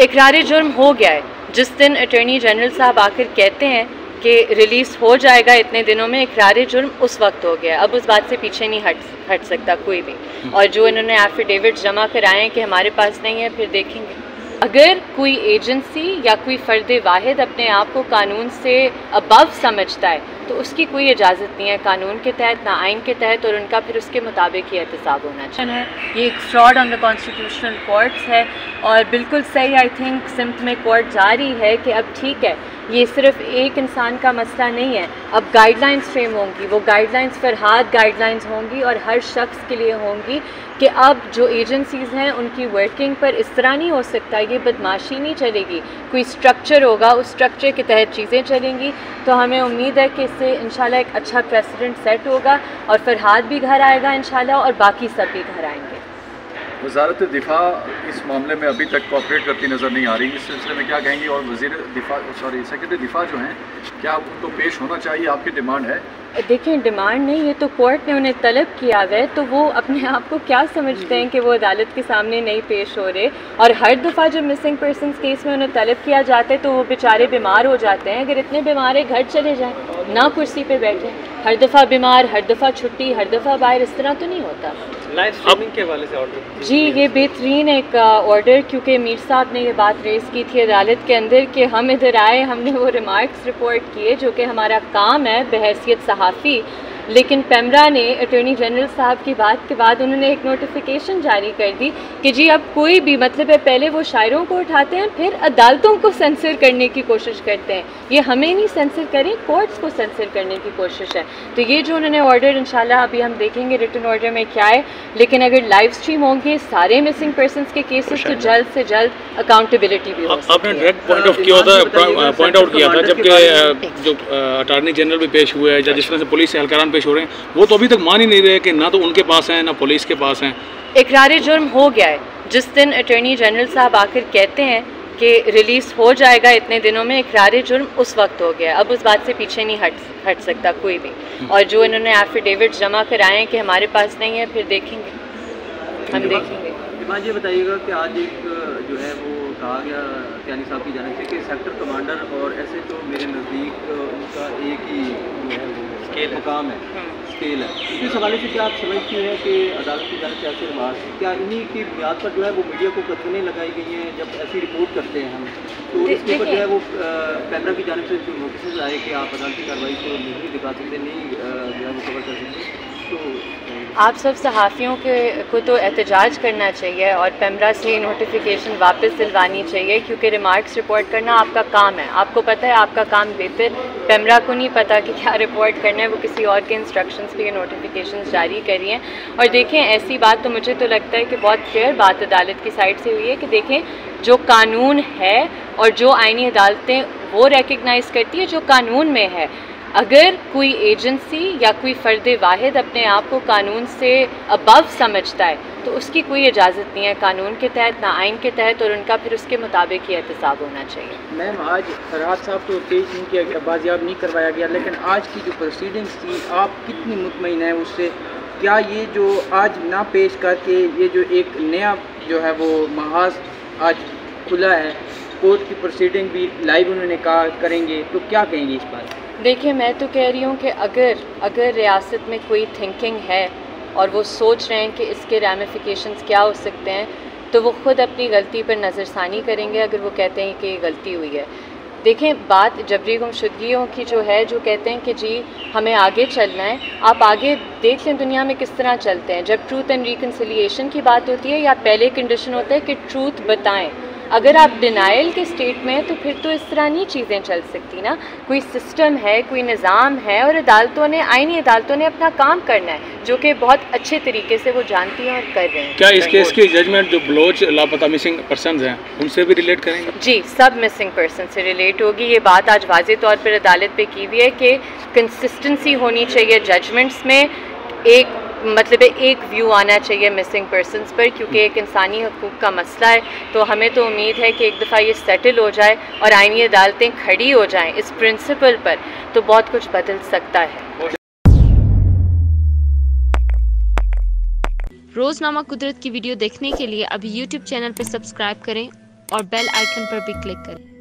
इकरार जुर्म हो गया है। जिस दिन अटर्नी जनरल साहब आकर कहते हैं कि रिलीज़ हो जाएगा इतने दिनों में इकरार जुर्म उस वक्त हो गया अब उस बात से पीछे नहीं हट हट सकता कोई भी। और जो इन्होंने एफिडेविट जमा कराए हैं कि हमारे पास नहीं है फिर देखेंगे। अगर कोई एजेंसी या कोई फ़र्द वाहिद अपने आप को कानून से अबव समझता है तो उसकी कोई इजाज़त नहीं है कानून के तहत, ना आइन के तहत और उनका फिर उसके मुताबिक ही एहतसाब होना चाहिए। ये एक fraud on the constitutional courts है और बिल्कुल सही आई थिंक सिम्त में कोर्ट जा रही है कि अब ठीक है ये सिर्फ़ एक इंसान का मसला नहीं है। अब गाइडलाइंस फ्रेम होंगी, वो गाइडलाइंस फरहाद गाइडलाइंस होंगी और हर शख्स के लिए होंगी कि अब जो एजेंसीज़ हैं, उनकी वर्किंग पर इस तरह नहीं हो सकता, ये बदमाशी नहीं चलेगी। कोई स्ट्रक्चर होगा, उस स्ट्रक्चर के तहत चीज़ें चलेंगी। तो हमें उम्मीद है कि इससे इंशाल्लाह एक अच्छा प्रेसिडेंट सेट होगा और फरहाद भी घर आएगा इंशाल्लाह और बाकी सब भी घर आएँगे। वजारत दिफा इस मामले में अभी तक कॉपरेट करती नज़र नहीं आ रही। इस सिलसिले में क्या कहेंगी और वज़ीर दिफा सॉरी सेक्रेटरी दिफा जो हैं, क्या उनको पेश होना चाहिए? आपकी डिमांड है। देखिए डिमांड नहीं, ये तो कोर्ट ने उन्हें तलब किया है तो वो अपने आप को क्या समझते हैं कि वो अदालत के सामने नहीं पेश हो रहे? और हर दफ़ा जब मिसिंग पर्सन केस में उन्हें तलब किया जाता है तो वो बेचारे बीमार हो जाते हैं। अगर इतने बीमार है, घर चले जाएँ। ना कुर्सी पे बैठे हर दफ़ा बीमार हर दफ़ा छुट्टी हर दफ़ा बाहर इस तरह तो नहीं होता। लाइव स्ट्रीमिंग के हवाले से ऑर्डर जी ये बेहतरीन एक ऑर्डर क्योंकि मीर साहब ने ये बात रेस की थी अदालत के अंदर कि हम इधर आए हमने वो रिमार्क्स रिपोर्ट किए जो कि हमारा काम है बहसीत सहाफ़ी। लेकिन पेमरा ने अटॉर्नी जनरल साहब की बात के बाद उन्होंने एक नोटिफिकेशन जारी कर दी कि जी अब कोई भी मतलब है पहले वो शायरों को उठाते हैं फिर अदालतों को सेंसर करने की कोशिश करते हैं। ये हमें नहीं सेंसर करें कोर्ट्स को सेंसर करने की कोशिश है। तो ये जो उन्होंने ऑर्डर इन अभी हम देखेंगे रिटर्न ऑर्डर में क्या है। लेकिन अगर लाइव स्ट्रीम होंगे सारे मिसिंग पर्सन के केसेस तो जल्द से जल्द अकाउंटेबिलिटी भी आपने डायरेक्ट पॉइंट आउट किया था पॉइंट आउट किया था जबकि जो अटॉर्नी जनरल भी पेश हुए हैं या जिस तरह से पुलिस एहलकारान पेश हो रहे हैं। वो तो अभी तक मान ही नहीं रहे कि ना तो उनके पास हैं ना पुलिस के पास हैं। इकरार जुर्म हो गया है। जिस दिन अटर्नी जनरल साहब आकर कहते हैं कि रिलीज़ हो जाएगा इतने दिनों में इकरार जुर्म उस वक्त हो गया। अब उस बात से पीछे नहीं हट हट सकता कोई भी। और जो इन्होंने एफिडेविट जमा कराए हैं कि हमारे पास नहीं है फिर देखेंगे। हम देखेंगे। ये बताइएगा कि आज एक जो है वो कहा गया त्यानी साहब की जानब से कि सेक्टर कमांडर और ऐसे तो मेरे नज़दीक उनका एक ही जो है वो स्केल मुकाम है स्केल है। इस हवाले से क्या आप समझती हैं कि अदालत की जानब से ऐसे रिमार्क क्या इन्हीं की बुनियाद पर जो है वो मीडिया को कदमने लगाई गई हैं जब ऐसी रिपोर्ट करते हैं हम? तो इसके ऊपर जो है वो कैमरा की जानब से जो नोटिस आए कि आप अदालती कार्रवाई को नहीं दिखा सकते नहीं जो है वो कवर कर सकते। आप सब सहाफ़ियों के को तो एहतजाज करना चाहिए और पेमरा से नोटिफिकेशन वापस दिलवानी चाहिए, क्योंकि रिमार्क्स रिपोर्ट करना आपका काम है। आपको पता है, आपका काम बेहतर। पेमरा को नहीं पता कि क्या रिपोर्ट करना है, वो किसी और के इंस्ट्रक्शंस पे नोटिफिकेशन जारी करी हैं। और देखें, ऐसी बात तो मुझे तो लगता है कि बहुत फेयर बात अदालत की साइड से हुई है कि देखें, जो कानून है और जो आइनी अदालतें वो रिकगनाइज़ करती है, जो कानून में है। अगर कोई एजेंसी या कोई फ़र्द वाहिद अपने आप को कानून से अबव समझता है तो उसकी कोई इजाज़त नहीं है कानून के तहत, ना आइन के तहत और उनका फिर उसके मुताबिक ही एहतसाब होना चाहिए। मैम, आज फरहाद साहब तो पेश नहीं किया गया, बाजियाब नहीं करवाया गया, लेकिन आज की जो प्रोसीडिंग्स थी, आप कितनी मुतमिन हैं उससे? क्या ये जो आज ना पेश करके ये जो एक नया जो है वो महाज आज खुला है, कोर्ट की प्रोसीडिंग भी लाइव उन्होंने कहा करेंगे तो क्या कहेंगे इस बात देखिए, मैं तो कह रही हूँ कि अगर अगर रियासत में कोई थिंकिंग है और वो सोच रहे हैं कि इसके रैमिफिकेशंस क्या हो सकते हैं तो वो ख़ुद अपनी गलती पर नज़रसानी करेंगे अगर वो कहते हैं कि ये गलती हुई है। देखें बात जबरी गुमशुदगियों की जो है, जो कहते हैं कि जी, हमें आगे चलना है, आप आगे देख लें दुनिया में किस तरह चलते हैं। जब ट्रूथ एंड रिकन्सिलियेशन की बात होती है या पहले कंडीशन होता है कि ट्रूथ बताएँ अगर आप डिनाइल के स्टेट में हैं तो फिर तो इस तरह नहीं चीज़ें चल सकती ना। कोई सिस्टम है कोई निज़ाम है और अदालतों ने आइनी अदालतों ने अपना काम करना है जो कि बहुत अच्छे तरीके से वो जानती हैं और कर रहे हैं। क्या इस केस की जजमेंट जो ब्लोच लापता मिसिंग पर्सन हैं उनसे भी रिलेट करेंगे? जी सब मिसिंग पर्सन से रिलेट होगी। ये बात आज वाजे तौर पर अदालत पर की हुई है कि कंसिस्टेंसी होनी चाहिए जजमेंट्स में। एक मतलब एक व्यू आना चाहिए मिसिंग पर्सनस पर, क्योंकि एक इंसानी हकूक़ का मसला है। तो हमें तो उम्मीद है कि एक दफ़ा ये सेटल हो जाए और आइनी अदालतें खड़ी हो जाएँ इस प्रिंसिपल पर तो बहुत कुछ बदल सकता है। रोज़नामा कुदरत की वीडियो देखने के लिए अभी यूट्यूब चैनल पर सब्सक्राइब करें और बेल आइकन पर भी क्लिक करें।